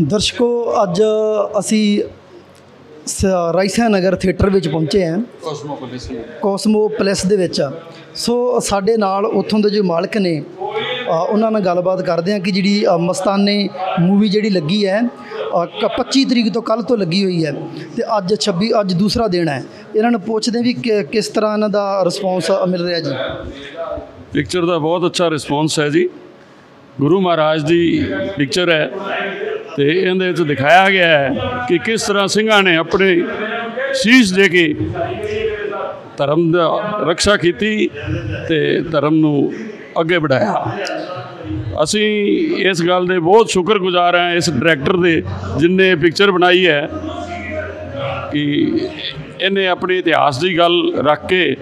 ਦਰਸ਼ਕੋ ਅੱਜ ਅਸੀਂ ਸ- ਰਾਈਸਾ ਨਗਰ ਥੀਏਟਰ ਵਿੱਚ ਪਹੁੰਚੇ ਹਾਂ। ਕੋਸਮੋ ਪਲੇਸ ਦੇ ਵਿੱਚ। ਸੋ ਸਾਡੇ ਨਾਲ ਉੱਥੋਂ ਦੇ ਜੋ ਮਾਲਕ ਨੇ ਉਹਨਾਂ ਨਾਲ ਗੱਲਬਾਤ ਕਰਦੇ ਹਾਂ ਕਿ ਜਿਹੜੀ ਅ, ਮਸਤਾਨੇ ਮੂਵੀ ਜਿਹੜੀ ਲੱਗੀ ਹੈ ਕ- 25 ਤਰੀਕ ਤੋਂ ਕੱਲ ਤੋਂ ਲੱਗੀ ਹੋਈ ਹੈ ਤੇ ਅੱਜ 26 ਅੱਜ ਦੂਸਰਾ ਦਿਨ ਹੈ। ਇਹਨਾਂ ਨੂੰ ਪੁੱਛਦੇ ਵੀ ਕਿ- ਕਿਸ ਤਰ੍ਹਾਂ ਇਹਨਾਂ ਦਾ ਰਿਸਪੌਂਸ ਮਿਲ ਰਿਹਾ ਜੀ? ਪਿਕਚਰ ਦਾ ਬਹੁਤ ਅੱਛਾ ਰਿਸਪੌਂਸ ਹੈ ਜੀ। ਗੁਰੂ ਮਹਾਰਾਜ ਦੀ ਪਿਕਚਰ ਹੈ। ਤੇ ਇਹਦੇ ਵਿੱਚ ਦਿਖਾਇਆ ਗਿਆ ਹੈ ਕਿ ਕਿਸ ਤਰ੍ਹਾਂ ਸਿੰਘਾਂ ਨੇ ਆਪਣੇ ਸ਼ੀਸ਼ ਦੇ ਕੇ ਧਰਮ ਦਾ ਰੱਖਿਆ ਕੀਤੀ ਤੇ ਧਰਮ ਨੂੰ ਅੱਗੇ ਵਧਾਇਆ। ਅਸੀਂ ਇਸ ਗੱਲ ਦੇ ਬਹੁਤ ਸ਼ੁਕਰਗੁਜ਼ਾਰ ਹਾਂ ਇਸ ਡਾਇਰੈਕਟਰ ਦੇ ਜਿਨਨੇ ਪਿਕਚਰ ਬਣਾਈ ਹੈ ਕਿ ਇਹਨੇ ਆਪਣੇ ਇਤਿਹਾਸ ਦੀ ਗੱਲ ਰੱਖ ਕੇ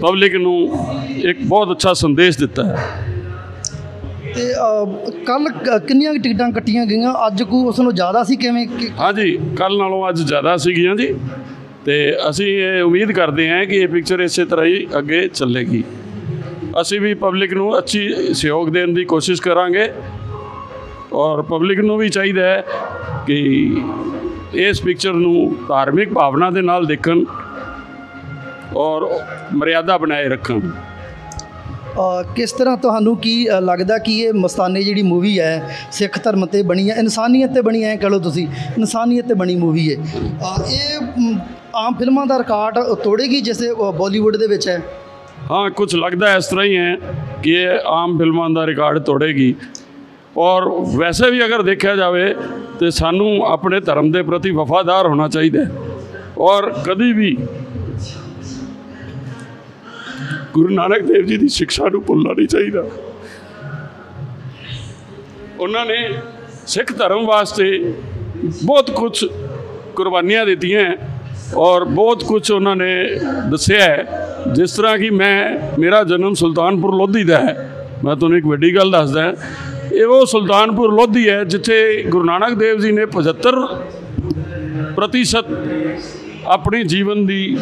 ਪਬਲਿਕ ਨੂੰ ਇੱਕ ਬਹੁਤ ਅੱਛਾ ਸੰਦੇਸ਼ ਦਿੱਤਾ ਹੈ। ਤੇ ਕੱਲ ਕਿੰਨੀਆਂ ਕੁ ਟਿਕਟਾਂ ਕੱਟੀਆਂ ਗਈਆਂ? ਅੱਜ ਕੋ ਉਸ ਨੂੰ ਜ਼ਿਆਦਾ ਸੀ? ਕਿਵੇਂ ਹਾਂਜੀ ਕੱਲ ਨਾਲੋਂ ਅੱਜ ਜ਼ਿਆਦਾ ਸੀਗੀਆਂ ਜੀ। ਤੇ ਅਸੀਂ ਇਹ ਉਮੀਦ ਕਰਦੇ ਹਾਂ ਕਿ ਇਹ ਪਿਕਚਰ ਇਸੇ ਤਰ੍ਹਾਂ ਹੀ ਅੱਗੇ ਚੱਲੇਗੀ। ਅਸੀਂ ਵੀ ਪਬਲਿਕ ਨੂੰ ਅੱਛੀ ਸਹਿਯੋਗ ਦੇਣ ਦੀ ਕੋਸ਼ਿਸ਼ ਕਰਾਂਗੇ। ਔਰ ਪਬਲਿਕ ਨੂੰ ਵੀ ਚਾਹੀਦਾ ਹੈ ਕਿ ਇਸ ਪਿਕਚਰ ਨੂੰ ਧਾਰਮਿਕ ਭਾਵਨਾ ਦੇ ਨਾਲ ਦੇਖਣ ਔਰ ਮਰਿਆਦਾ ਬਣਾਏ ਰੱਖਣ। ਕਿਸ ਤਰ੍ਹਾਂ ਤੁਹਾਨੂੰ ਕੀ ਲੱਗਦਾ ਕਿ ਇਹ ਮਸਤਾਨੇ ਜਿਹੜੀ ਮੂਵੀ ਹੈ, ਸਿੱਖ ਧਰਮ ਤੇ ਬਣੀ ਹੈ, ਇਨਸਾਨੀਅਤ ਤੇ ਬਣੀ ਹੈ, ਕਹ ਲਓ ਤੁਸੀਂ, ਇਨਸਾਨੀਅਤ ਤੇ ਬਣੀ ਮੂਵੀ ਹੈ। ਇਹ ਆਮ ਫਿਲਮਾਂ ਦਾ ਰਿਕਾਰਡ ਤੋੜੇਗੀ ਜਿਵੇਂ ਬਾਲੀਵੁੱਡ ਦੇ ਵਿੱਚ ਹੈ? ਹਾਂ ਕੁਝ ਲੱਗਦਾ ਇਸ ਤਰ੍ਹਾਂ ਹੀ ਹੈ ਕਿ ਇਹ ਆਮ ਫਿਲਮਾਂ ਦਾ ਰਿਕਾਰਡ ਤੋੜੇਗੀ। ਔਰ ਵੈਸੇ ਵੀ ਅਗਰ ਦੇਖਿਆ ਜਾਵੇ, ਤੇ ਸਾਨੂੰ ਆਪਣੇ ਧਰਮ ਦੇ ਪ੍ਰਤੀ ਵਫਾਦਾਰ ਹੋਣਾ ਚਾਹੀਦਾ ਔਰ ਕਦੀ ਵੀ ਗੁਰੂ ਨਾਨਕ ਦੇਵ ਜੀ ਦੀ ਸਿੱਖਿਆ ਨੂੰ ਭੁੱਲਣਾ ਨਹੀਂ ਚਾਹੀਦਾ। ਉਹਨਾਂ ਨੇ ਸਿੱਖ ਧਰਮ ਵਾਸਤੇ ਬਹੁਤ ਕੁਝ ਕੁਰਬਾਨੀਆਂ ਦਿੱਤੀਆਂ ਔਰ ਬਹੁਤ ਕੁਝ ਉਹਨਾਂ ਨੇ ਦੱਸਿਆ ਹੈ। ਜਿਸ ਤਰ੍ਹਾਂ ਕਿ ਮੈਂ, ਮੇਰਾ ਜਨਮ ਸੁਲਤਾਨਪੁਰ ਲੋਧੀ ਦਾ ਹੈ। ਮੈਂ ਤੁਹਾਨੂੰ ਇੱਕ ਵੱਡੀ ਗੱਲ ਦੱਸਦਾ ਇਹ ਉਹ ਸੁਲਤਾਨਪੁਰ ਲੋਧੀ ਹੈ ਜਿੱਥੇ ਗੁਰੂ ਨਾਨਕ ਦੇਵ ਜੀ ਨੇ 75 ਪ੍ਰਤੀਸ਼ਤ ਆਪਣੇ ਜੀਵਨ ਦੀ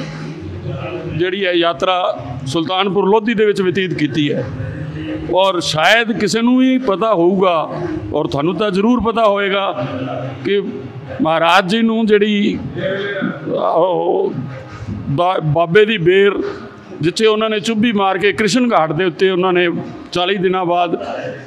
ਜਿਹੜੀ ਹੈ ਯਾਤਰਾ ਸੁਲਤਾਨਪੁਰ ਲੋਧੀ ਦੇ ਵਿੱਚ ਬਤੀਤ ਕੀਤੀ ਹੈ। ਔਰ ਸ਼ਾਇਦ ਕਿਸੇ ਨੂੰ ਵੀ ਪਤਾ ਹੋਊਗਾ, ਔਰ ਤੁਹਾਨੂੰ ਤਾਂ ਜ਼ਰੂਰ ਪਤਾ ਹੋਏਗਾ ਕਿ ਮਹਾਰਾਜ ਜੀ ਨੂੰ ਜਿਹੜੀ ਉਹ ਬਾ- ਬਾਬੇ ਦੀ ਬੇਰ ਜਿੱਥੇ ਉਹਨਾਂ ਨੇ ਚੁੱਭੀ ਮਾਰ ਕੇ ਕ੍ਰਿਸ਼ਨ ਘਾਟ ਦੇ ਉੱਤੇ ਉਹਨਾਂ ਨੇ 40 ਦਿਨਾਂ ਬਾਅਦ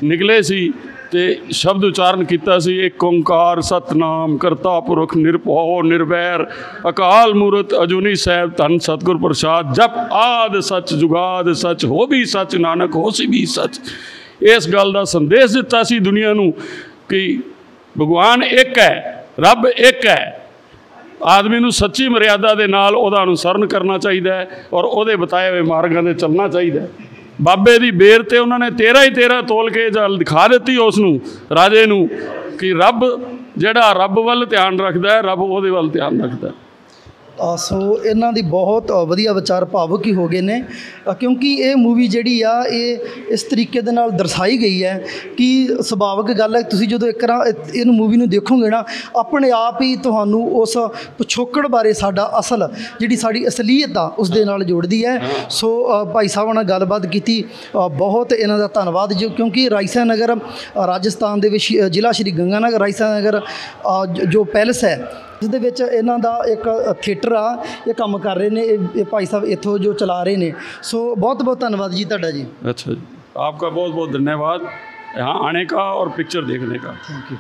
ਨਿਕਲੇ ਸੀ ਤੇ ਸ਼ਬਦ ਉਚਾਰਨ ਕੀਤਾ ਸੀ, ਇੱਕ ਓੰਕਾਰ ਸਤਨਾਮ ਕਰਤਾ ਪੁਰਖ ਨਿਰਭਉ ਨਿਰਵੈਰ, ਅਕਾਲ ਮੂਰਤ ਅਜੂਨੀ ਸਾਹਿਬ ਧੰਨ ਸਤਿਗੁਰ ਪ੍ਰਸਾਦ, ਜਪ ਆਦ ਸੱਚ ਜੁਗਾਦ ਸੱਚ, ਹੋ ਵੀ ਸੱਚ ਨਾਨਕ, ਹੋ ਸੀ ਵੀ ਸੱਚ। ਇਸ ਗੱਲ ਦਾ ਸੰਦੇਸ਼ ਦਿੱਤਾ ਸੀ ਦੁਨੀਆ ਨੂੰ ਕਿ ਭਗਵਾਨ ਇੱਕ ਹੈ, ਰੱਬ ਇੱਕ ਹੈ। ਆਦਮੀ ਨੂੰ ਸੱਚੀ ਮਰਿਆਦਾ ਦੇ ਨਾਲ ਉਹਦਾ ਅਨੁਸਰਨ ਕਰਨਾ ਚਾਹੀਦਾ ਹੈ ਔਰ ਉਹਦੇ ਬਤਾਏ ਹੋਏ ਮਾਰਗਾਂ ਤੇ ਚੱਲਣਾ ਚਾਹੀਦਾ ਹੈ। ਬਾਬੇ ਦੀ ਬੇਰ ਤੇ ਉਹਨਾਂ ਨੇ 13 ਹੀ 13 ਤੋਲ ਕੇ ਜਲ ਦਿਖਾ ਦਿੱਤੀ ਉਸ ਨੂੰ, ਰਾਜੇ ਨੂੰ, ਕਿ ਰੱਬ ਜਿਹੜਾ ਰੱਬ ਵੱਲ ਧਿਆਨ ਰੱਖਦਾ ਹੈ, ਰੱਬ ਉਹਦੇ ਵੱਲ ਧਿਆਨ ਰੱਖਦਾ ਹੈ। ਸੋ ਇਹਨਾਂ ਦੀ ਬਹੁਤ ਵਧੀਆ ਵਿਚਾਰ ਭਾਵੁਕ ਹੀ ਹੋ ਗਏ ਨੇ। ਕਿਉਂਕਿ ਇਹ ਮੂਵੀ ਜਿਹੜੀ ਆ ਇਹ ਇਸ ਤਰੀਕੇ ਦੇ ਨਾਲ ਦਰਸਾਈ ਗਈ ਹੈ ਕਿ ਸੁਭਾਵਿਕ ਗੱਲ ਹੈ। ਤੁਸੀਂ ਜਦੋਂ ਇੱਕ ਰਾਂ ਇਹਨੂੰ ਮੂਵੀ ਨੂੰ ਦੇਖੋਗੇ ਨਾ ਆਪਣੇ ਆਪ ਹੀ ਤੁਹਾਨੂੰ ਉਸ ਪਿਛੋਕੜ ਬਾਰੇ ਸਾਡਾ ਅਸਲ ਜਿਹੜੀ ਸਾਡੀ ਅਸਲੀਅਤ ਆ ਉਸ ਦੇ ਨਾਲ ਜੋੜਦੀ ਹੈ। ਸੋ ਭਾਈ ਸਾਹਿਬ ਨਾਲ ਗੱਲਬਾਤ ਕੀਤੀ ਬਹੁਤ ਇਹਨਾਂ ਦਾ ਧੰਨਵਾਦ ਜੋ ਕਿਉਂਕਿ ਰਾਈਸਾ ਨਗਰ ਰਾਜਸਥਾਨ ਦੇ ਵਿੱਚ ਜ਼ਿਲ੍ਹਾ ਸ਼੍ਰੀ ਗੰਗਾਨਗਰ ਰਾਈਸਾ ਨਗਰ ਅ, ਜ- ਜੋ ਪੈਲਸ ਹੈ ਜਿਸ ਦੇ ਵਿੱਚ ਇਹਨਾਂ ਦਾ ਇੱਕ ਥੀਏਟਰ ਆ ਇਹ ਕੰਮ ਕਰ ਰਹੇ ਨੇ ਇਹ ਇਹ ਭਾਈ ਸਾਹਿਬ ਇੱਥੋਂ ਜੋ ਚਲਾ ਰਹੇ ਨੇ ਸੋ ਬਹੁਤ ਬਹੁਤ ਧੰਨਵਾਦ ਜੀ ਤੁਹਾਡਾ ਜੀ अच्छा जी आपका बहुत बहुत धन्यवाद यहाँ आने का और पिक्चर देखने का ਥੈਂਕ ਯੂ